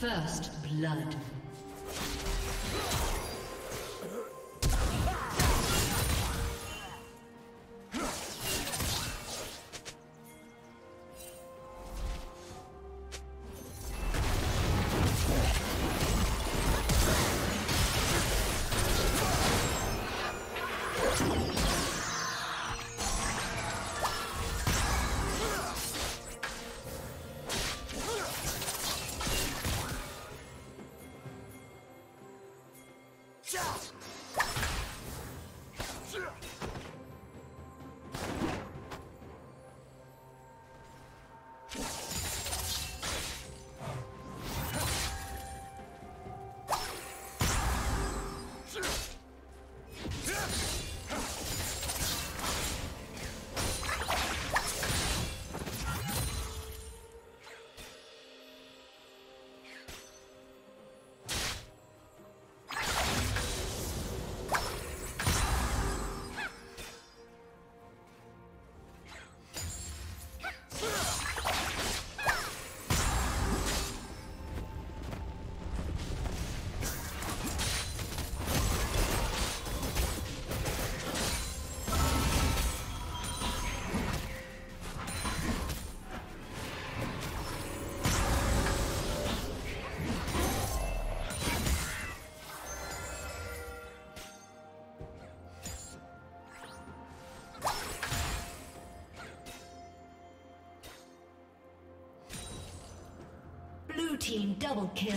First blood. Team double kill.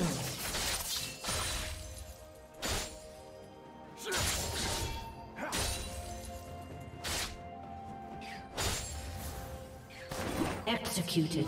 Executed.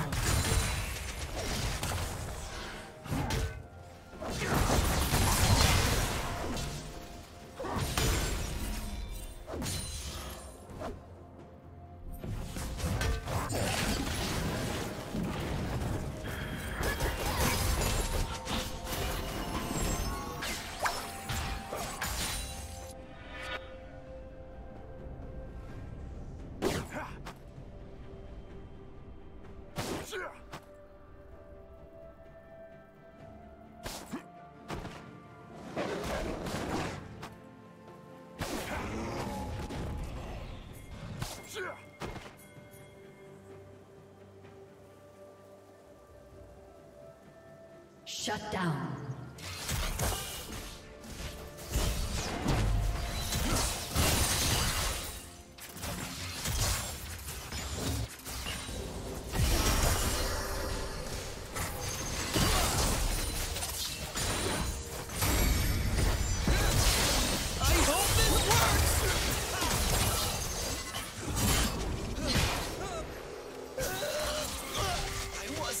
Shut down.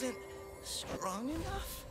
Wasn't strong enough?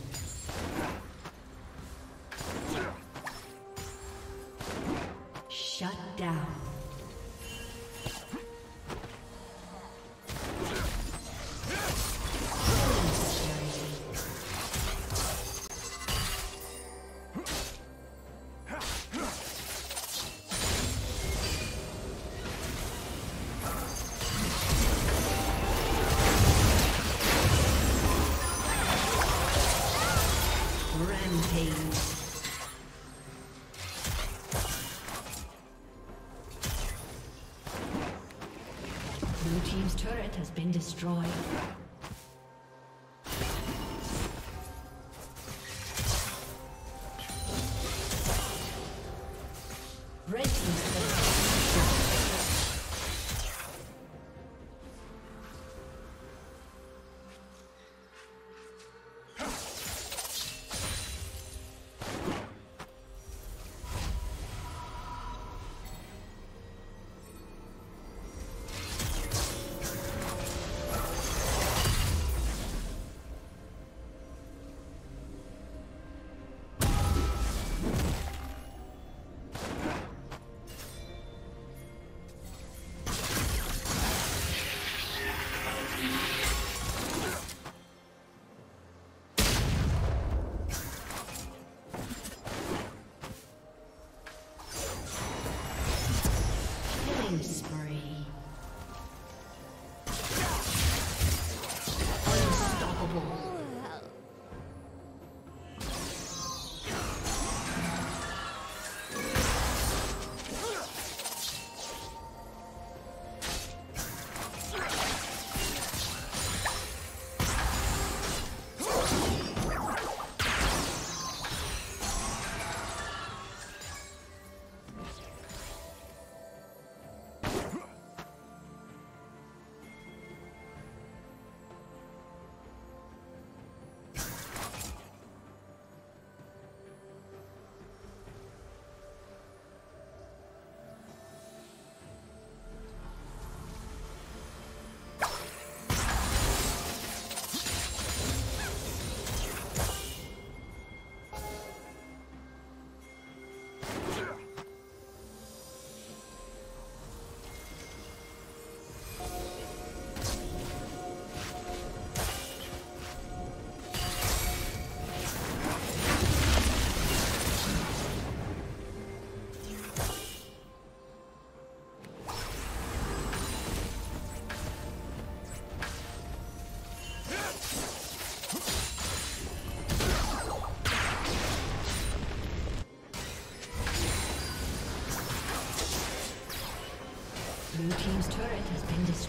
Destroyed.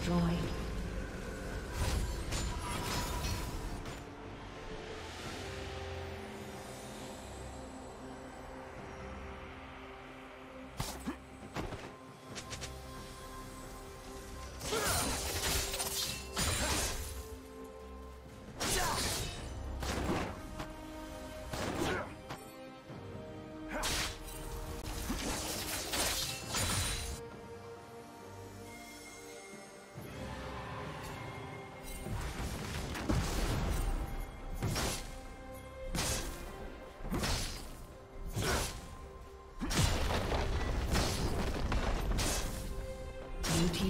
Destroyed.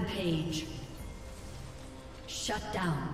Rampage. Shut down.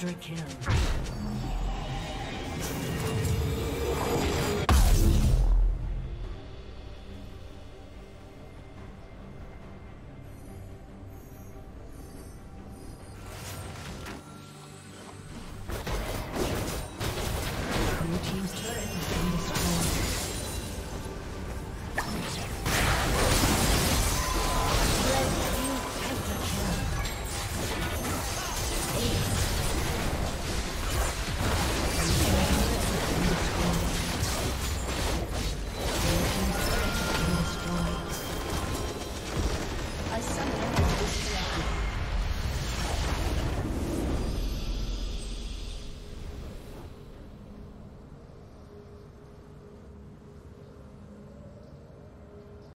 Quadra kill.